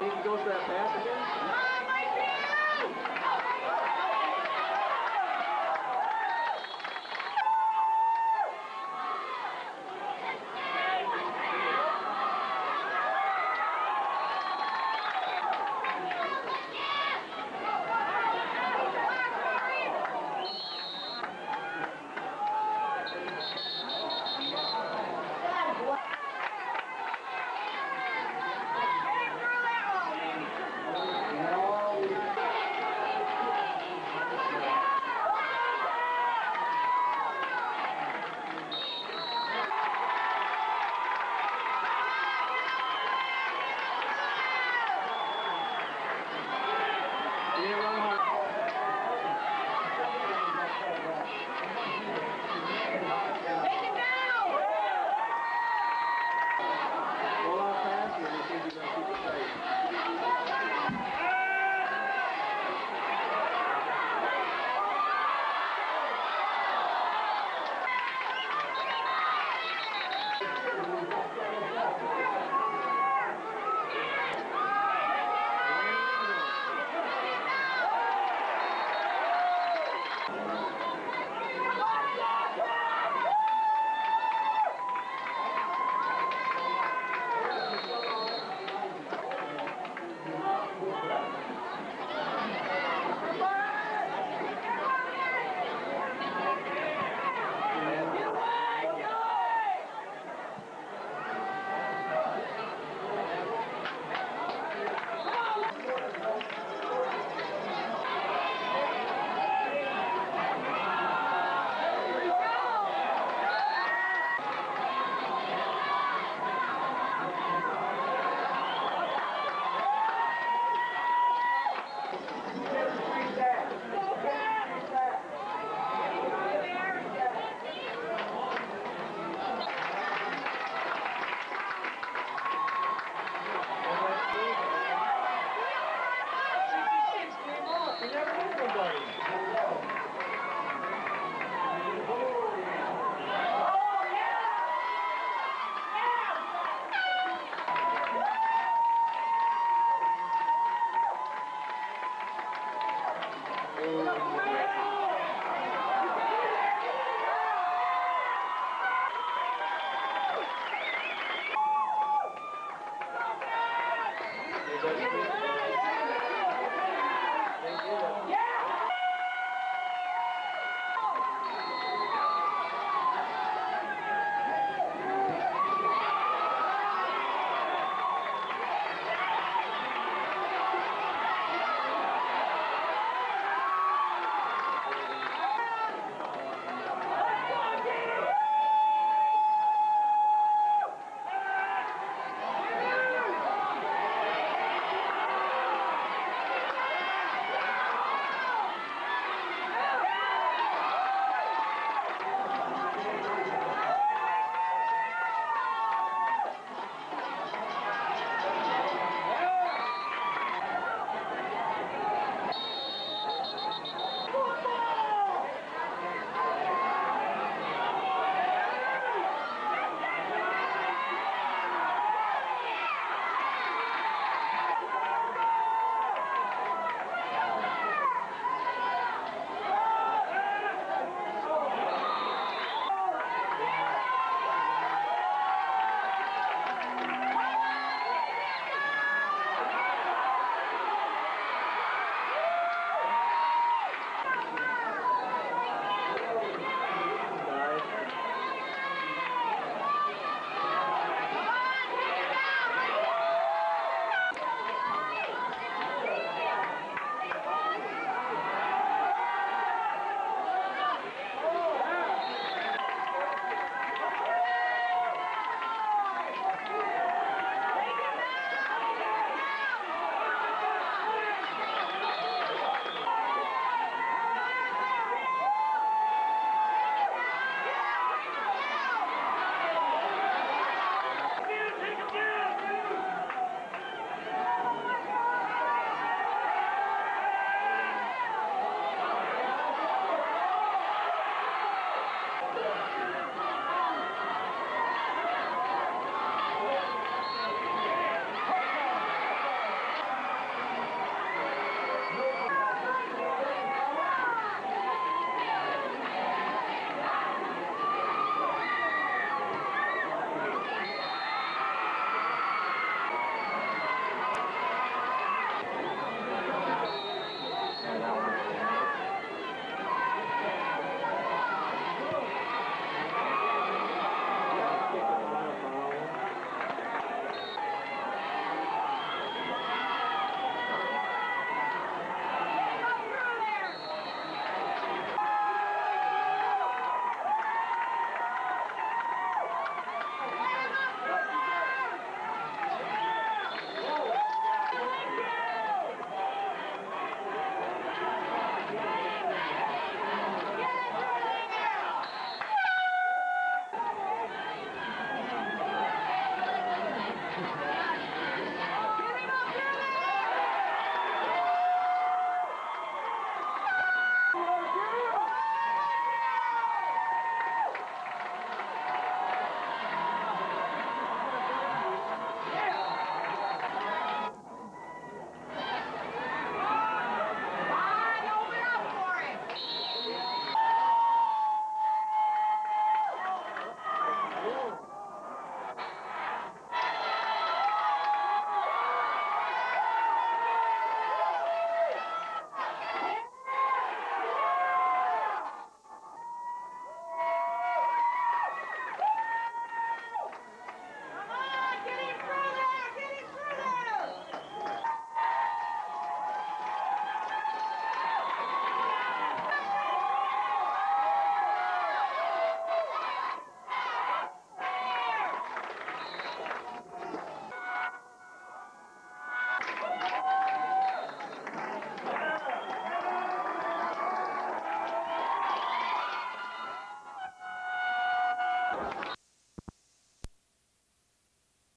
See if go goes that pass again.